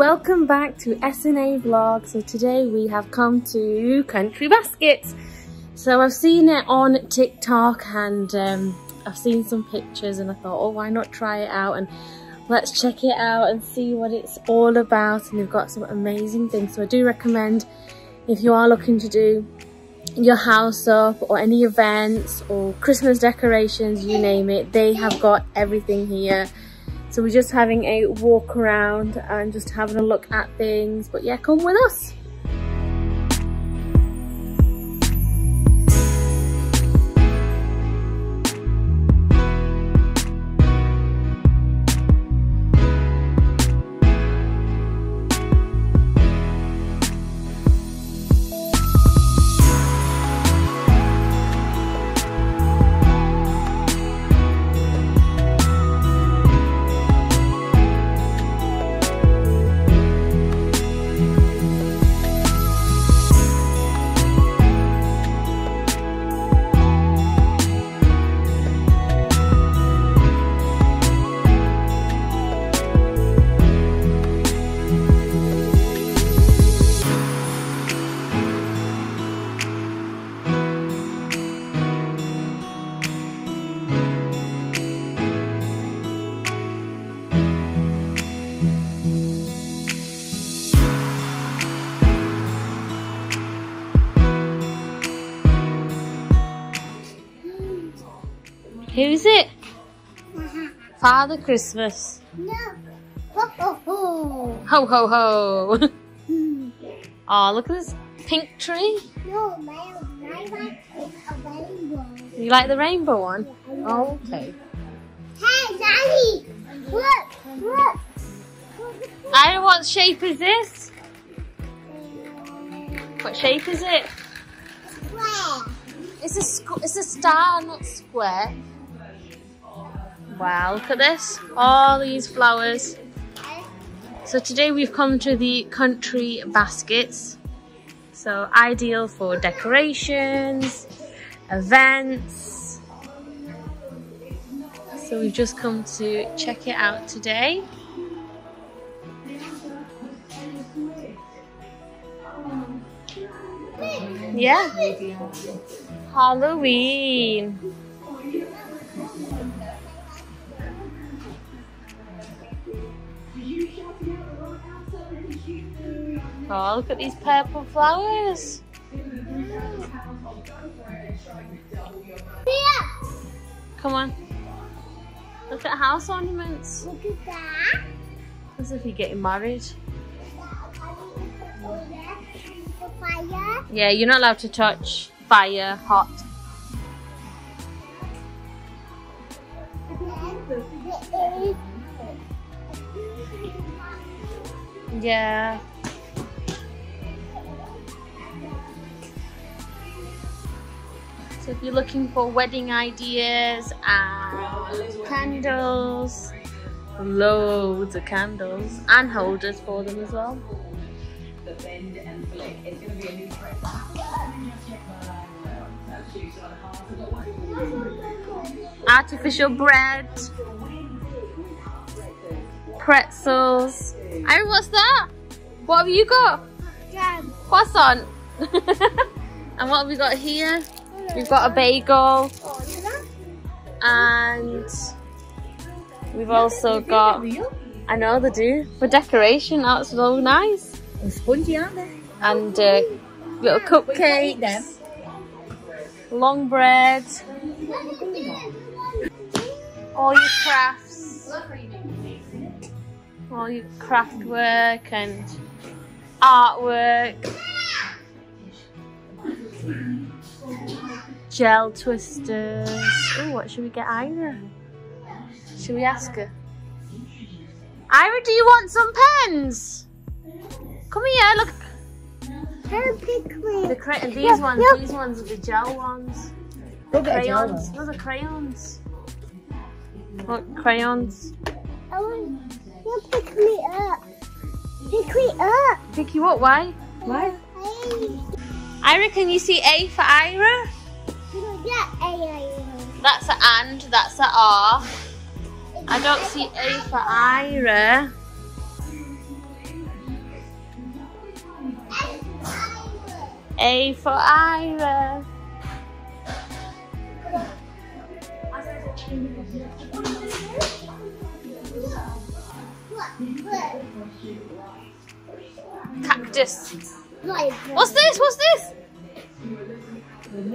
welcome back to SNA Vlog. So today we have come to Country Baskets. So I've seen it on TikTok and um, I've seen some pictures and I thought, oh, why not try it out and let's check it out and see what it's all about. And they've got some amazing things. So I do recommend if you are looking to do your house up or any events or Christmas decorations, you name it, they have got everything here. So we're just having a walk around and just having a look at things. But yeah, come with us. Who's it? Father Christmas. No. Ho ho ho. Ho ho ho. oh, look at this pink tree. No, my, my like a rainbow. You like the rainbow one? Oh, okay. Hey, Daddy! Look! Look! I don't know what shape is this? What shape is it? Square. It's a squ- it's a star, not square. Wow, look at this. All these flowers. So today we've come to the country baskets. So ideal for decorations, events. So we've just come to check it out today. Yeah. Halloween. Oh, look at these purple flowers. Here! Come on. Look at house ornaments. Look at that. As if you're getting married. Yeah, you're not allowed to touch fire, hot. Yeah. So if you're looking for wedding ideas and candles, loads of candles and holders for them as well. Artificial bread, pretzels. Aaron, what's that? What have you got? jam. Croissant. and what have we got here? We've got a bagel. And we've also got, I know they do, for decoration, that's so nice. And uh, little cupcakes, long bread, all your crafts, all your craft work and artwork, gel twisters. Oh, what should we get Ira? Should we ask her? Ira, do you want some pens? Come here, look. The cra- these Yeah, ones, yeah. these ones are the gel ones. Go get a gel Crayons. Those are crayons. Look, crayons. I want you pick me up. Pick me up. Pick you up, why? Why? Ira, can you see A for Ira? That's an and, that's an R. I don't see A for Ira. A for Ira. Cactus. What's this? What's this?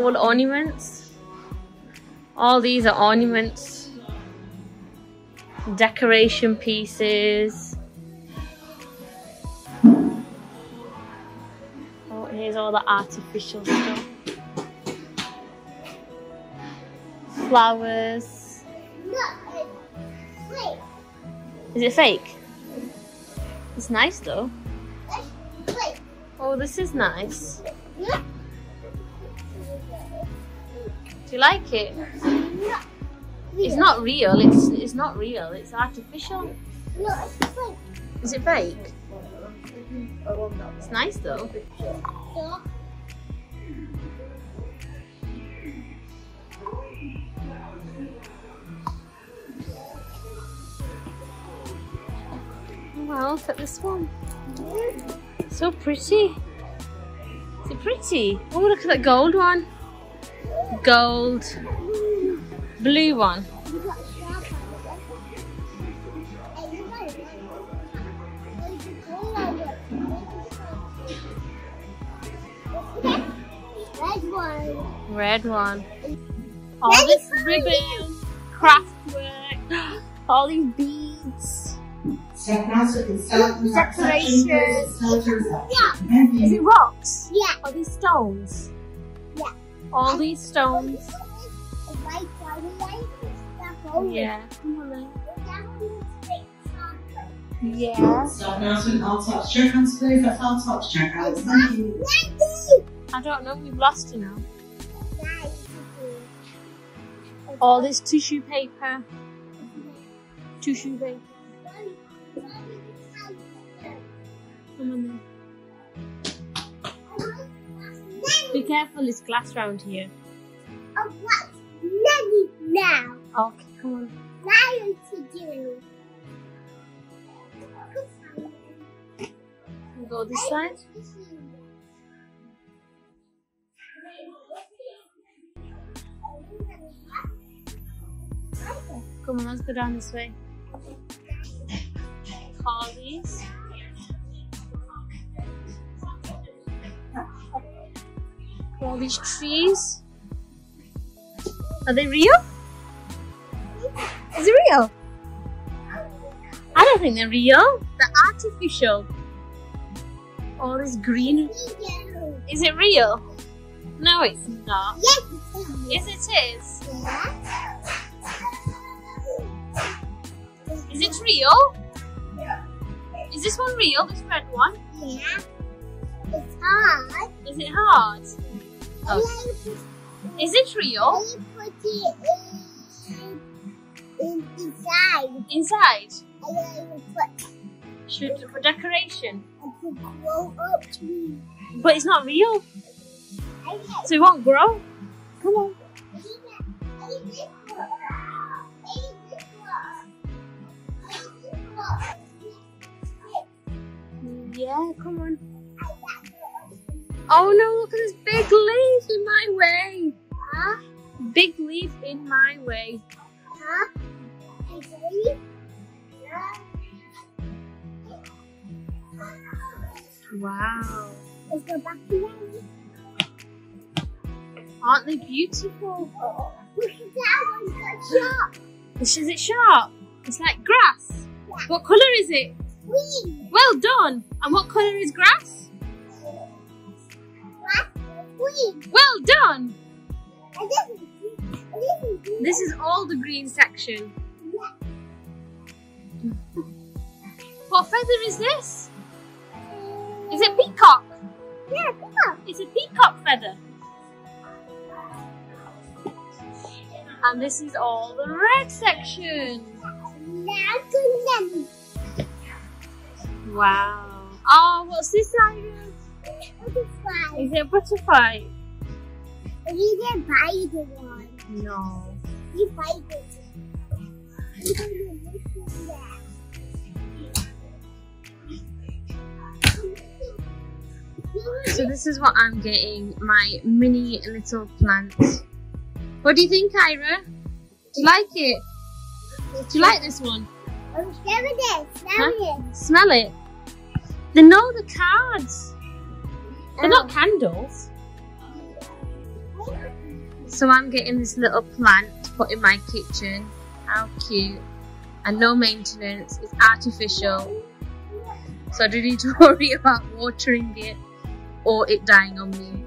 All ornaments. All these are ornaments. Decoration pieces. Oh, here's all the artificial stuff. Flowers. Is it fake? It's nice though. Oh, this is nice. Do you like it? It's not real. It's it's not real. It's artificial. No, it's fake. Is it fake? It's nice though. No. Wow, look at this one. So pretty. Is it pretty? Oh, look at that gold one. Gold. Blue one. You got sharp on it. Hey, you got it. You can call on it. Red one. Red one. All this ribbon, craft work, all these beads. Decorations. Yeah. Is it rocks? Yeah. Are these stones? Yeah. All these stones. A white one, a white stuff over. Yeah. Come on then. That one's. Yeah. Stop announcement, all tops check hands please, that's all tops check outs, thank you. I don't know. We've lost you now. All this tissue paper. Tissue paper. Come on then. Be careful. it's glass round here. Oh, what? Nanny now. Okay. Come on. Now to do. We'll go this side. Come on. Let's go down this way. Call these. All these trees. Are they real? Is it real? I don't think they're real. They're artificial. All this green. Is it real? No, it's not. Yes, it is. Yes, it is. Is it real? Is this one real? This red one? Yeah. It's hard. Is it hard? Oh. Is it real? I put it in, in inside. Inside? Like put Should for decoration. I put grow up. But it's not real, so it won't grow. Come on. Yeah, come on. Oh no, look at this big leaf in my way. Huh? Big leaf in my way. Huh? Okay. Wow. Let's go back to. Aren't they beautiful? Look at that one got shot. Is it sharp? It's like grass. Yeah. What colour is it? Green. Well done. And what colour is grass? Green. Well done. And this is green. And this is green. This is all the green section. What feather is this? Is it peacock? Yeah, peacock. It's a peacock feather. And this is all the red section. Wow. Oh, what's this, Ira? Butterfly. Is it a butterfly? You didn't buy the one. No. You buy it. You don't look at that. So this is what I'm getting, my mini little plant. What do you think, Ira? Do you like it? Do you like this one? Smell it. Smell it. Smell it. They know the cards. They're not candles. So I'm getting this little plant to put in my kitchen. How cute. And no maintenance. It's artificial. So I don't need to worry about watering it or it dying on me.